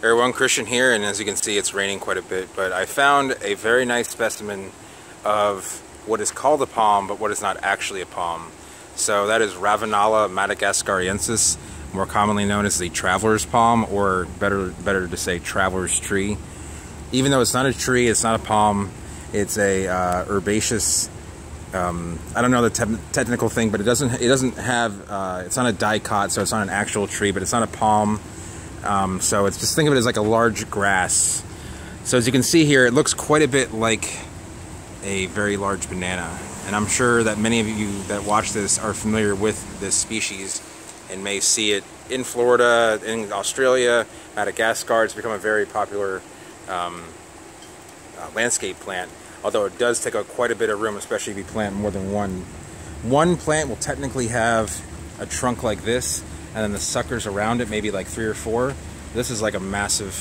Everyone, Christian here, and as you can see, it's raining quite a bit, but I found a very nice specimen of what is called a palm, but what is not actually a palm. So that is Ravenala madagascariensis, more commonly known as the traveler's palm, or better, better to say traveler's tree. Even though it's not a tree, it's not a palm, it's a uh, herbaceous, um, I don't know the te technical thing, but it doesn't, it doesn't have, uh, it's not a dicot, so it's not an actual tree, but it's not a palm. Um, so it's just think of it as like a large grass. So as you can see here, it looks quite a bit like a very large banana. And I'm sure that many of you that watch this are familiar with this species and may see it in Florida, in Australia, Madagascar. It's become a very popular um, uh, landscape plant, although it does take up quite a bit of room, especially if you plant more than one. One plant will technically have a trunk like this, and then the suckers around it, maybe like three or four. This is like a massive,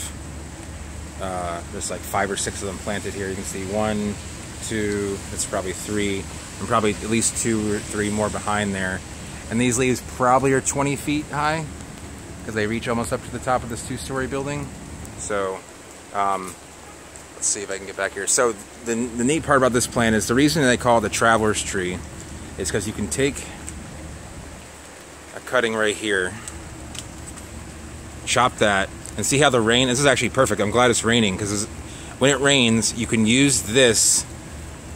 uh, there's like five or six of them planted here. You can see one, two, it's probably three, and probably at least two or three more behind there. And these leaves probably are 20 feet high because they reach almost up to the top of this two-story building. So, um, let's see if I can get back here. So the, the neat part about this plant is the reason they call it the traveler's tree is because you can take cutting right here. Chop that and see how the rain, this is actually perfect. I'm glad it's raining because when it rains, you can use this.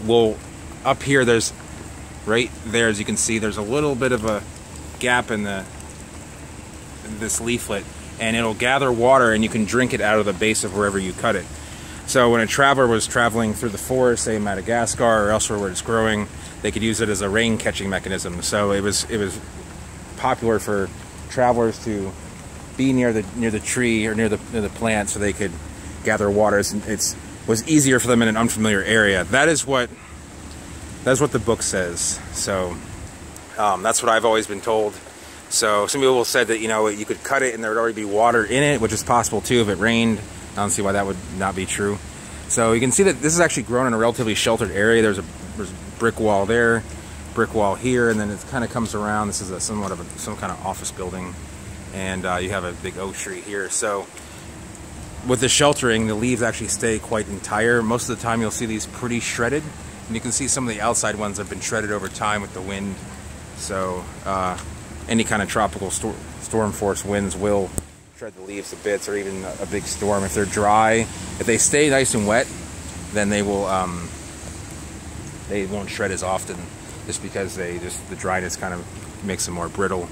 Well, up here, there's right there, as you can see, there's a little bit of a gap in the in this leaflet and it'll gather water and you can drink it out of the base of wherever you cut it. So when a traveler was traveling through the forest, say Madagascar or elsewhere where it's growing, they could use it as a rain catching mechanism. So it was it was popular for travelers to be near the near the tree or near the near the plant so they could gather water. It's, it's was easier for them in an unfamiliar area. That is what that's what the book says. So um, that's what I've always been told. So some people said that you know you could cut it and there would already be water in it, which is possible too if it rained. I don't see why that would not be true. So you can see that this is actually grown in a relatively sheltered area. There's a, there's a brick wall there brick wall here, and then it kind of comes around. This is a, somewhat of a, some kind of office building, and uh, you have a big oak tree here. So with the sheltering, the leaves actually stay quite entire. Most of the time you'll see these pretty shredded, and you can see some of the outside ones have been shredded over time with the wind. So uh, any kind of tropical sto storm force winds will shred the leaves to bits, or even a, a, big storm. If they're dry, if they stay nice and wet, then they will um, they won't shred as often just because they just the dryness kind of makes them more brittle.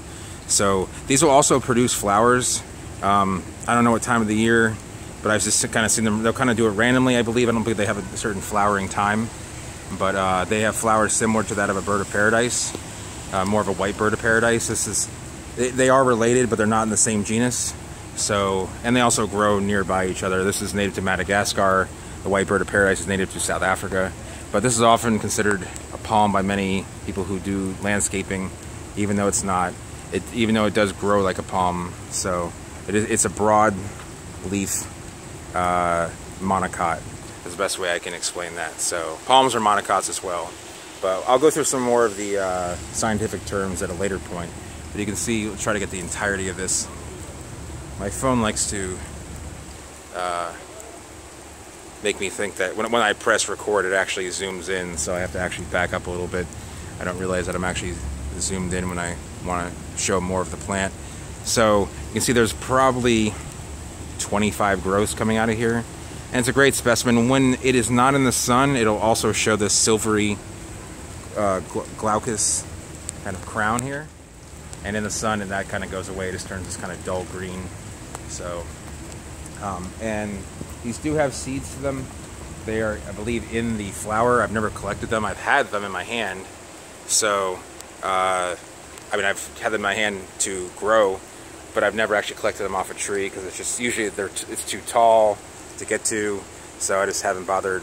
So these will also produce flowers. Um, I don't know what time of the year, but I've just kind of seen them. They'll kind of do it randomly, I believe. I don't believe they have a certain flowering time, but uh, they have flowers similar to that of a bird of paradise, uh, more of a white bird of paradise. This is they, they are related, but they're not in the same genus. So, and they also grow nearby each other. This is native to Madagascar. The white bird of paradise is native to South Africa. But this is often considered a palm by many people who do landscaping, even though it's not. It, even though it does grow like a palm, so it is, it's a broad leaf uh, monocot. Is the best way I can explain that. So palms are monocots as well. But I'll go through some more of the uh, scientific terms at a later point. But you can see, try to get the entirety of this. My phone likes to uh, make me think that when, when I press record it actually zooms in so I have to actually back up a little bit. I don't realize that I'm actually zoomed in when I want to show more of the plant. So you can see there's probably 25 growths coming out of here and it's a great specimen. When it is not in the sun it'll also show this silvery uh, glaucous kind of crown here and in the sun and that kind of goes away it just turns this kind of dull green so um, and these do have seeds to them. They are, I believe, in the flower. I've never collected them. I've had them in my hand. So, uh, I mean, I've had them in my hand to grow, but I've never actually collected them off a tree because it's just usually they're it's too tall to get to. So I just haven't bothered.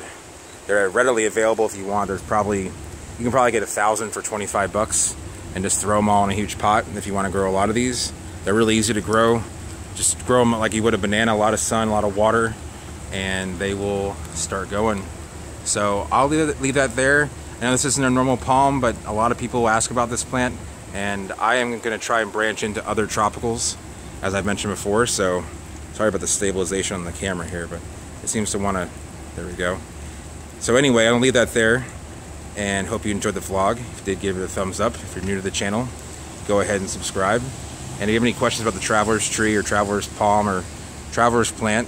They're readily available if you want. There's probably you can probably get a thousand for 25 bucks and just throw them all in a huge pot if you want to grow a lot of these. They're really easy to grow. Just grow them like you would a banana, a lot of sun, a lot of water, and they will start going. So I'll leave that there. I know this isn't a normal palm, but a lot of people ask about this plant, and I am going to try and branch into other tropicals, as I've mentioned before. So Sorry about the stabilization on the camera here, but it seems to want to, there we go. So anyway, I'll leave that there and hope you enjoyed the vlog. If you did, give it a thumbs up. If you're new to the channel, go ahead and subscribe. And if you have any questions about the traveler's tree or traveler's palm or traveler's plant,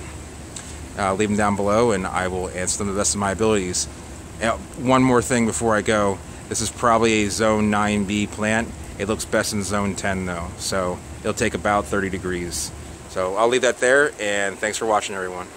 uh, leave them down below and I will answer them to the best of my abilities. One more thing before I go. This is probably a zone 9B plant. It looks best in zone 10 though, so it'll take about 30 degrees. So I'll leave that there and thanks for watching everyone.